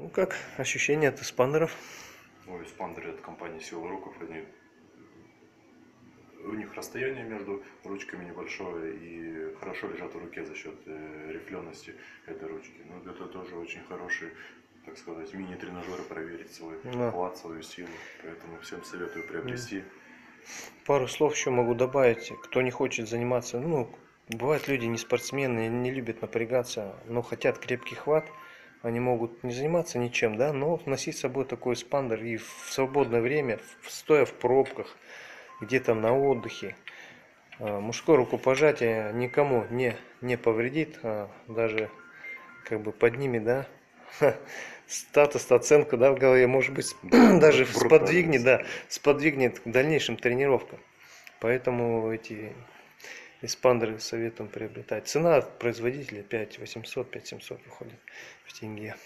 Ну как ощущения от эспандеров? Ой, спандеры от компании Сила Руков, они у них расстояние между ручками небольшое и хорошо лежат в руке за счет э, рифлености этой ручки. Ну, это тоже очень хороший, так сказать, мини-тренажеры проверить свой Да. хват, свою силу. Поэтому всем советую приобрести. Пару слов еще могу добавить. Кто не хочет заниматься, ну, бывают люди не спортсмены, не любят напрягаться, но хотят крепкий хват, они могут не заниматься ничем, да, но носить с собой такой спандер и в свободное время, стоя в пробках, где-то на отдыхе. А, Мужское рукопожатие никому не, не повредит, а даже как бы поднимет, да, статус, оценку, да, в голове, может быть, даже сподвигнет, да, сподвигнет к дальнейшим тренировкам. Поэтому эти эспандеры советуем приобретать. Цена производителя 5 800, 5 700 выходит в тенге.